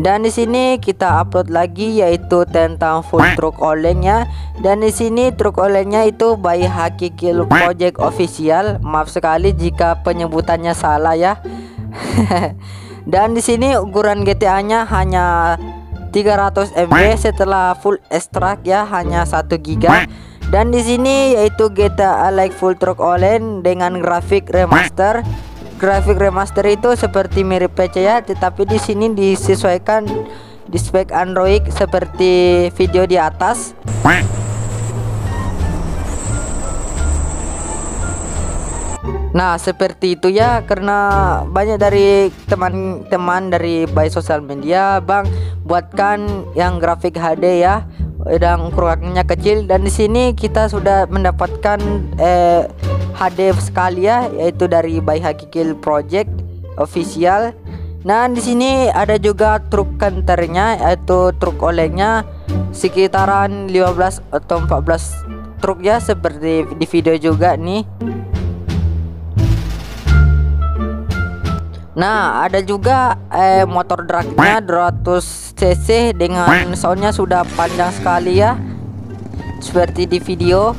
Dan di sini kita upload lagi yaitu tentang full truk olengnya. Dan di sini truk olengnya itu by Hakikil Project Official. Maaf sekali jika penyebutannya salah ya. Dan di sini ukuran GTA-nya hanya 300 MB setelah full extract ya hanya 1 GB. Dan di sini yaitu GTA Like Full Truck Olen dengan grafik remaster grafik remaster itu seperti mirip PC ya, tetapi di sini disesuaikan di spek Android seperti video di atas. Nah, seperti itu ya karena banyak dari teman-teman dari by sosial media, Bang, buatkan yang grafik HD ya dan ukurannya kecil dan di sini kita sudah mendapatkan eh, HD sekali ya yaitu dari by Hakikil Project official. Nah, di sini ada juga truk kanternya yaitu truk olengnya sekitaran 15 atau 14 truk ya seperti di video juga nih. Nah, ada juga eh, motor dragnya 200 cc dengan soundnya sudah panjang sekali ya. Seperti di video.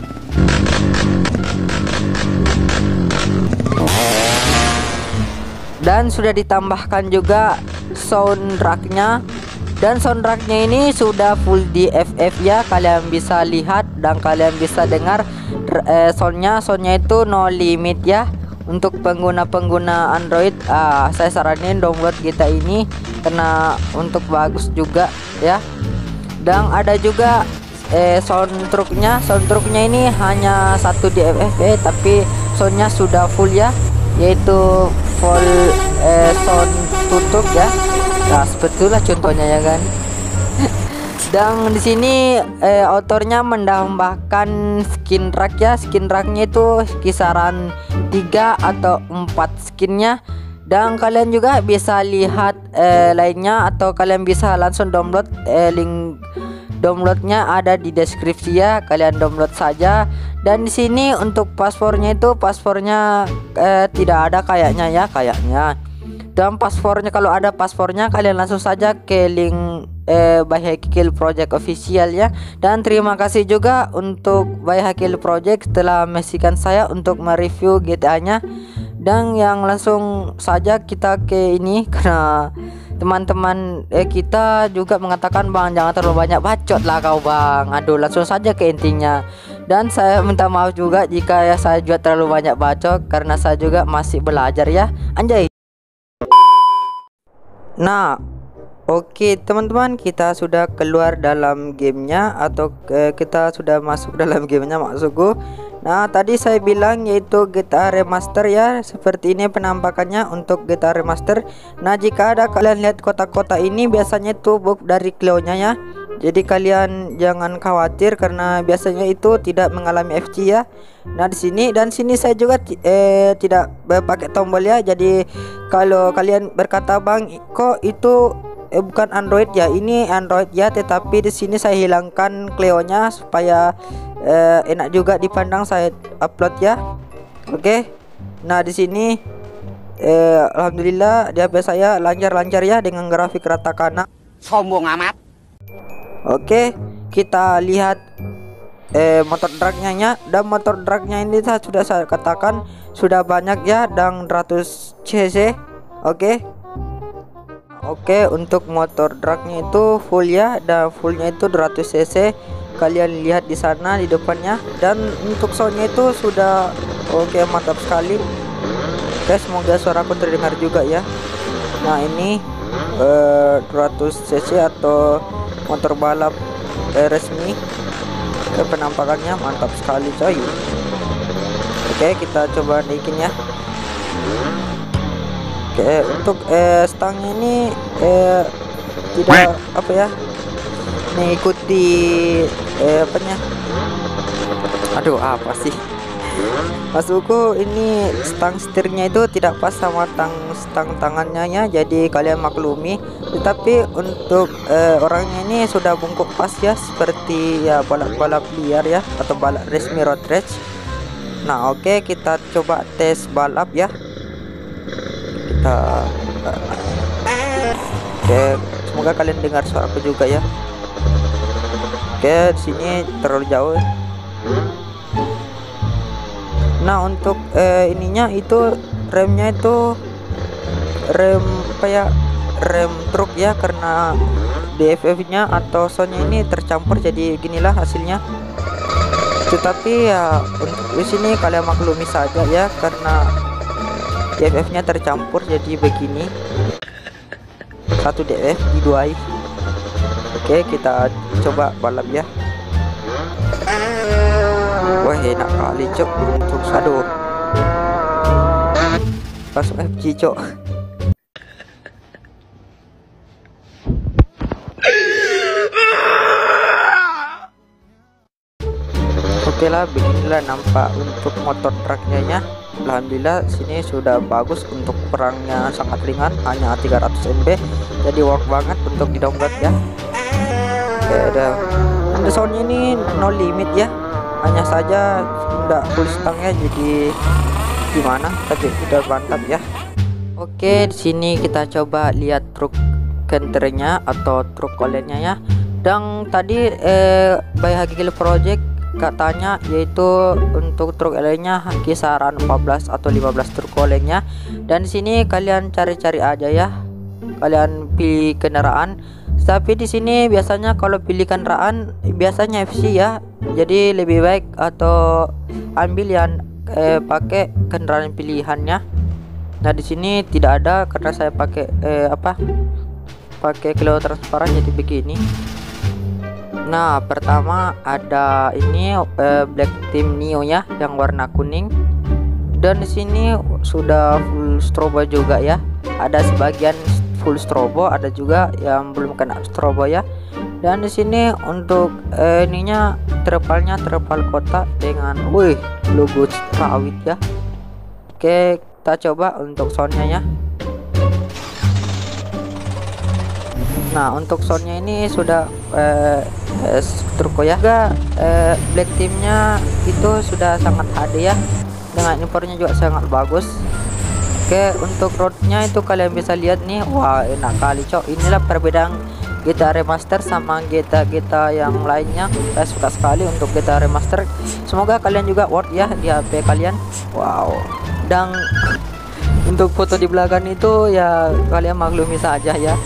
Dan sudah ditambahkan juga soundtracknya. Dan soundtracknya ini sudah full di FF ya. Kalian bisa lihat dan kalian bisa dengar eh, soundnya. Soundnya itu no limit ya. Untuk pengguna-pengguna Android ah, saya saranin download kita ini karena untuk bagus juga ya. Dan ada juga eh, soundtracknya. Soundtracknya ini hanya satu di FF tapi soundnya sudah full ya yaitu full eh, sound tutup ya. Nah sebetulnya contohnya ya kan. Dan di sini eh, autornya menambahkan skin rack ya. Skin racknya itu kisaran 3 atau 4 skinnya. Dan kalian juga bisa lihat eh, lainnya atau kalian bisa langsung download eh, link downloadnya ada di deskripsi ya. Kalian download saja. Dan di sini untuk paspornya itu paspornya eh, tidak ada kayaknya ya kayaknya. Dan paspornya kalau ada paspornya kalian langsung saja ke link eh, by Hakil Project official ya. Dan terima kasih juga untuk by Hakil Project telah mesikan saya untuk mereview GTA nya. Dan yang langsung saja kita ke ini karena teman-teman eh, kita juga mengatakan bang jangan terlalu banyak bacot lah kau bang. Aduh langsung saja ke intinya. Dan saya minta maaf juga jika ya saya juga terlalu banyak bacot karena saya juga masih belajar ya. Anjay. Nah Oke teman-teman kita sudah keluar dalam gamenya atau eh, kita sudah masuk dalam gamenya maksudku Nah tadi saya bilang yaitu GTA remaster ya. Seperti ini penampakannya untuk GTA remaster. Nah jika ada kalian lihat kota-kota ini biasanya itu book dari Cleo-nya ya. Jadi kalian jangan khawatir karena biasanya itu tidak mengalami FC ya. Nah di sini dan sini saya juga eh, tidak pakai tombol ya. Jadi kalau kalian berkata bang kok itu eh bukan Android ya ini Android ya tetapi di sini saya hilangkan Cleo-nya supaya eh, enak juga dipandang saya upload ya oke okay. nah di sini eh, alhamdulillah di HP saya lancar-lancar ya dengan grafik rata kanan sombong amat oke okay. kita lihat eh, motor dragnya nya dan motor dragnya ini saya sudah saya katakan sudah banyak ya dan 100 cc oke okay. Oke untuk motor dragnya itu full ya dan fullnya itu 200 cc. Kalian lihat di sana di depannya. Dan untuk soundnya itu sudah oke okay, mantap sekali. Oke semoga suaraku terdengar juga ya. Nah ini uh, 200 cc atau motor balap eh, resmi. Oke penampakannya mantap sekali coy. Oke kita coba naikin ya Untuk eh, stang ini eh, tidak apa ya mengikuti eh apanya. Aduh apa sih? Masukku ini stang setirnya itu tidak pas sama tang stang tangannya ya jadi kalian maklumi. Tetapi untuk eh, orangnya ini sudah bungkuk pas ya seperti ya balap-balap liar ya atau balap resmi road race nah oke okay, kita coba tes balap ya kita oke semoga kalian dengar suaraku juga ya. Oke sini terlalu jauh. Nah untuk eh, ininya itu remnya itu rem apa ya rem truk ya karena DFF nya atau soundnya ini tercampur jadi ginilah hasilnya. Tetapi ya untuk di sini kalian maklumi saja ya karena DFF nya tercampur jadi begini. Satu DF diduai. Oke kita coba balap ya. Wah enak kali cok untuk aduh langsung FG cok Oke lah beginilah nampak untuk motor truknya ya Alhamdulillah sini sudah bagus untuk perangnya sangat ringan hanya 300 MB jadi work banget untuk di download ya. Oke ada soundnya ini no limit ya. Hanya saja tidak full stang ya jadi gimana? Tapi udah mantap ya. Oke di sini kita coba lihat truk kenternya atau truk kolennya ya. Dan tadi eh, by Hagil Project katanya yaitu untuk truk lainnya kisaran 14 atau 15 truk olengnya dan sini kalian cari-cari aja ya. Kalian pilih kendaraan. Tapi di sini biasanya kalau pilih kendaraan biasanya FC ya. Jadi lebih baik atau ambil yang eh, pakai kendaraan pilihannya. Nah di sini tidak ada karena saya pakai eh, apa? Pakai kilo transparan jadi begini Nah, pertama ada ini uh, Black Team Neo ya yang warna kuning. Dan di sini sudah full strobo juga ya. Ada sebagian full strobo, ada juga yang belum kena strobo ya. Dan di sini untuk uh, ininya terpalnya terpal kota dengan wih logo rawit ya. Oke, kita coba untuk soundnya ya. Nah untuk soundnya ini sudah eh, eh, ya. Juga eh, black teamnya itu sudah sangat HD ya. Dengan impornya juga sangat bagus. Oke untuk roadnya itu kalian bisa lihat nih. Wah enak kali cok. Inilah perbedaan GTA remaster sama GTA GTA yang lainnya. Saya suka sekali untuk GTA remaster. Semoga kalian juga worth ya di HP kalian. Wow. Dan untuk foto di belakang itu ya kalian maklumi saja ya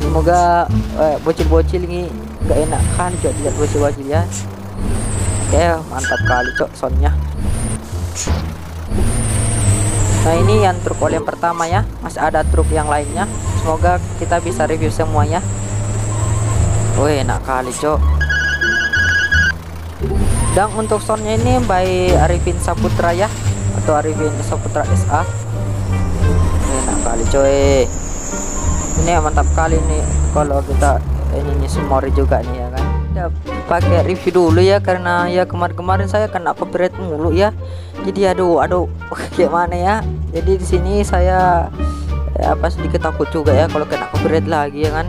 semoga eh, bocil-bocil ini gak enak kan juga lihat bocil-bocil ya. Oke mantap kali cok soundnya. Nah ini yang truk oleh yang pertama ya. Masih ada truk yang lainnya. Semoga kita bisa review semuanya. Oh enak kali cok. Dan untuk soundnya ini by Arifin Saputra ya. Atau Arifin Saputra SA enak kali coy ini ya mantap kali nih kalau kita ini nih semori juga nih ya kan? Kita pakai review dulu ya karena ya kemarin-kemarin saya kena copyright mulu ya. Jadi aduh aduh gimana ya? Jadi di sini saya ya, apa sedikit takut juga ya kalau kena copyright lagi ya kan?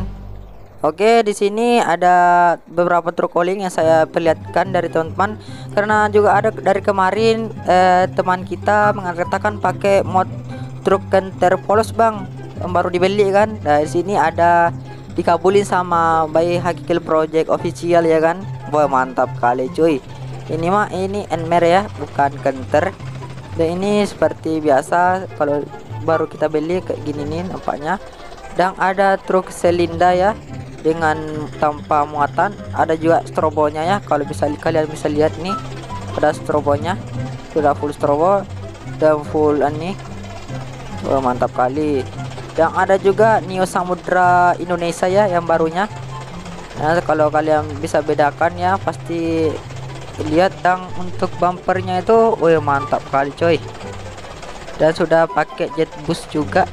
Oke, di sini ada beberapa truk calling yang saya perlihatkan dari teman-teman. Karena juga ada dari kemarin eh, teman kita mengatakan pakai mod truk kenter polos bang yang baru dibeli kan. Nah di sini ada dikabulin sama by Hakikil Project official ya kan. Wah mantap kali cuy. Ini mah ini enmer ya bukan kenter. Dan ini seperti biasa kalau baru kita beli kayak gini nih nampaknya. Dan ada truk selinda ya dengan tanpa muatan. Ada juga strobonya ya kalau bisa kalian bisa lihat nih ada strobonya. Sudah full strobo dan full ini. Wah mantap kali yang ada juga Neo Samudra Indonesia ya yang barunya. Nah kalau kalian bisa bedakan ya pasti lihat yang untuk bumpernya itu wih mantap kali coy. Dan sudah pakai jet boost juga.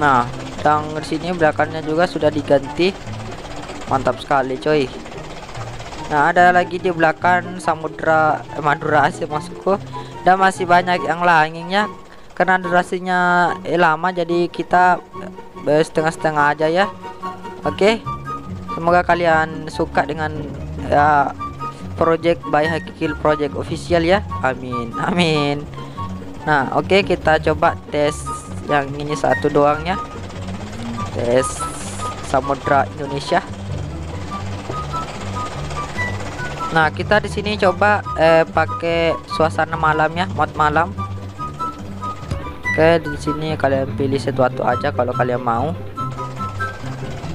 Nah yang di sini belakangnya juga sudah diganti. Mantap sekali coy. Nah ada lagi di belakang Samudra eh, Madura Asia maksudku dan masih banyak yang lainnya karena durasinya eh, lama jadi kita eh, setengah-setengah aja ya. Oke? Okay? semoga kalian suka dengan ya project by Hakikil project official ya. Amin amin. Nah oke okay, kita coba tes yang ini satu doang ya. Tes samudra Indonesia. Nah, kita di sini coba eh, pakai suasana malam ya, mod malam. Oke, di sini kalian pilih sesuatu aja kalau kalian mau.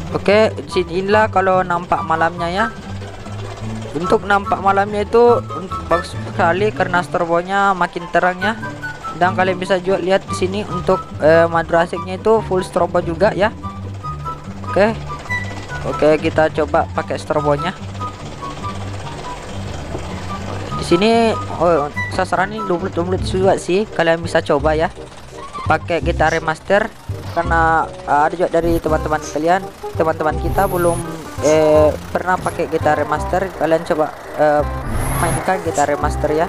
Oke, di sini inilah kalau nampak malamnya ya. Untuk nampak malamnya itu bagus sekali karena strobonya makin terang ya. Dan kalian bisa juga lihat di sini untuk eh, madrasiknya itu full strobo juga ya. Oke. Oke, kita coba pakai strobonya sini oh, sasaran ini 20 20 juga sih kalian bisa coba ya pakai gitar remaster karena uh, ada juga dari teman-teman kalian teman-teman kita belum eh, pernah pakai gitar remaster. Kalian coba uh, mainkan gitar remaster ya.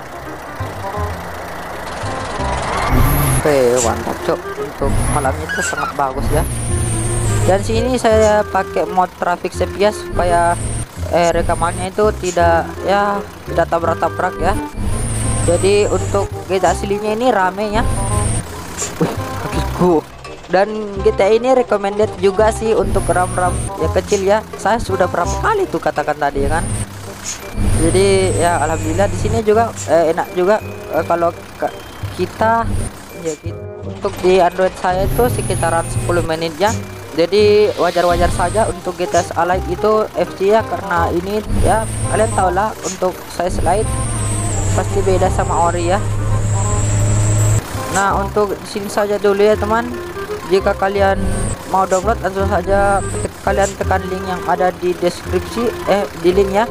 Oke mantap cok untuk malam itu sangat bagus ya. Dan sini saya pakai mod traffic sepia supaya eh rekamannya itu tidak ya tidak tabrak-tabrak ya. Jadi untuk GTA aslinya ini rame ya wih kakiku dan GTA ini recommended juga sih untuk RAM-RAM yang kecil ya. Saya sudah berapa kali tuh katakan tadi ya kan? Jadi ya alhamdulillah di sini juga eh, enak juga. Eh, kalau kita ya kita, untuk di Android saya itu sekitaran 10 menit ya. Jadi wajar-wajar saja untuk GTS Allied itu FC ya karena ini ya kalian tau lah untuk size light pasti beda sama ori ya nah untuk sini saja dulu ya teman. Jika kalian mau download langsung saja kalian tekan link yang ada di deskripsi eh di link ya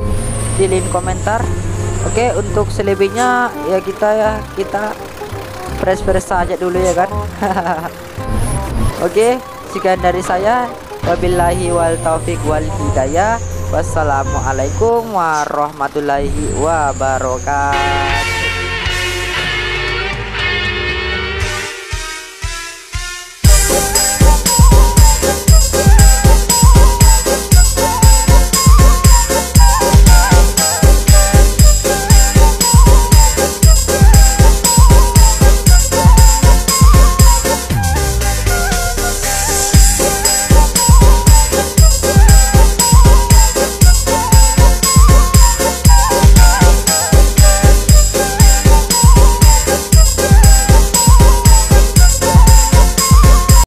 di link komentar. Oke untuk selebihnya ya kita ya kita press press saja dulu ya kan? Oke sekian dari saya. Wabillahi wal taufik wal hidayah. Wassalamualaikum warahmatullahi wabarakatuh